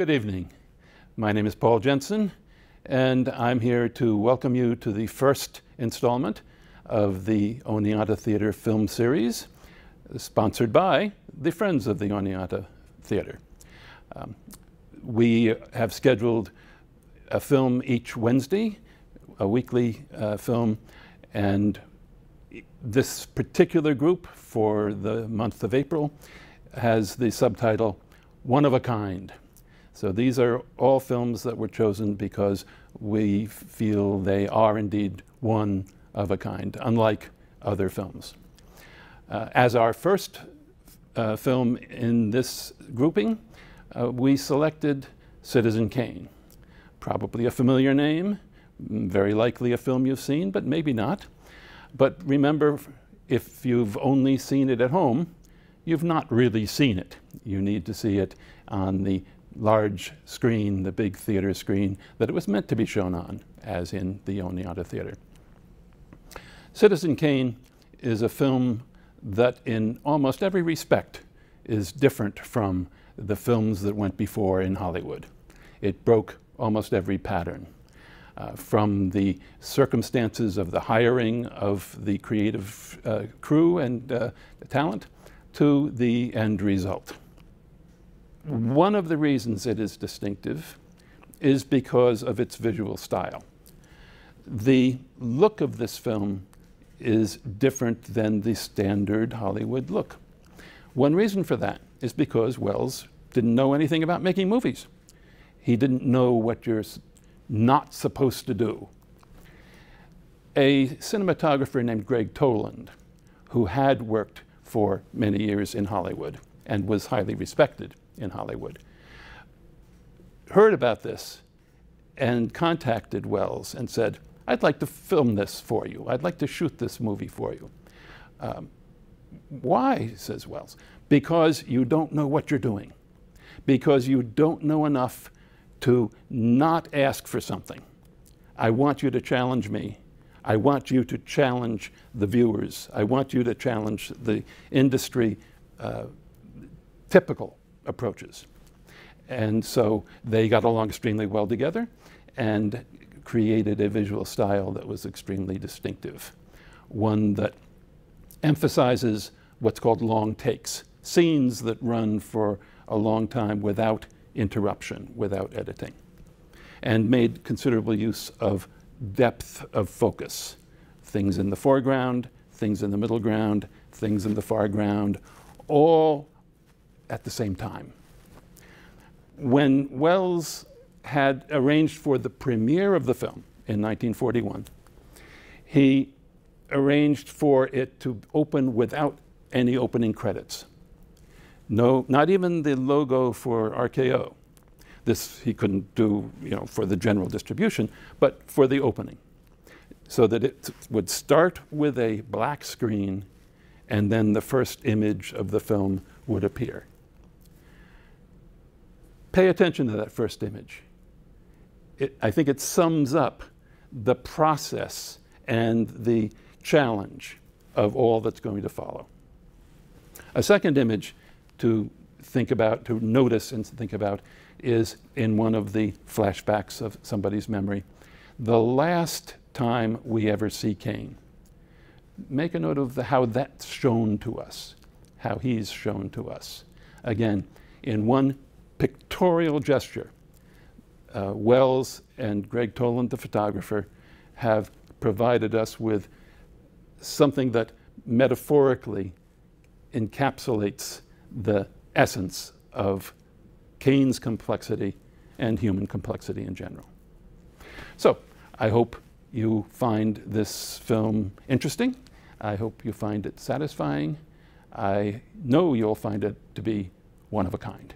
Good evening. My name is Paul Jensen, and I'm here to welcome you to the first installment of the Oneonta Theater film series, sponsored by the Friends of the Oneonta Theater. Um, we have scheduled a film each Wednesday, a weekly uh, film, and this particular group for the month of April has the subtitle One of a Kind. So these are all films that were chosen because we feel they are indeed one of a kind, unlike other films. Uh, as our first uh, film in this grouping, uh, we selected Citizen Kane. Probably a familiar name, very likely a film you've seen, but maybe not. But remember, if you've only seen it at home, you've not really seen it. You need to see it on the large screen, the big theater screen that it was meant to be shown on, as in the Oneonta Theater. Citizen Kane is a film that in almost every respect is different from the films that went before in Hollywood. It broke almost every pattern. Uh, from the circumstances of the hiring of the creative uh, crew and uh, talent to the end result. One of the reasons it is distinctive is because of its visual style. The look of this film is different than the standard Hollywood look. One reason for that is because Welles didn't know anything about making movies. He didn't know what you're not supposed to do. A cinematographer named Gregg Toland, who had worked for many years in Hollywood and was highly respected in Hollywood, heard about this and contacted Welles and said, I'd like to film this for you. I'd like to shoot this movie for you. Um, why, says Welles? Because you don't know what you're doing. Because you don't know enough to not ask for something. I want you to challenge me. I want you to challenge the viewers. I want you to challenge the industry uh, typical approaches. And so they got along extremely well together and created a visual style that was extremely distinctive. One that emphasizes what's called long takes, scenes that run for a long time without interruption, without editing, and made considerable use of depth of focus. Things in the foreground, things in the middle ground, things in the far ground, all at the same time. When Welles had arranged for the premiere of the film in 1941, he arranged for it to open without any opening credits. No, not even the logo for RKO. This he couldn't do, you know, for the general distribution, but for the opening. So that it would start with a black screen and then the first image of the film would appear. Pay attention to that first image. It, I think it sums up the process and the challenge of all that's going to follow. A second image to think about, to notice and think about, is in one of the flashbacks of somebody's memory. The last time we ever see Kane. Make a note of the, how that's shown to us, how he's shown to us. Again, in one pictorial gesture, uh, Welles and Gregg Toland, the photographer, have provided us with something that metaphorically encapsulates the essence of Kane's complexity and human complexity in general. So I hope you find this film interesting. I hope you find it satisfying. I know you'll find it to be one of a kind.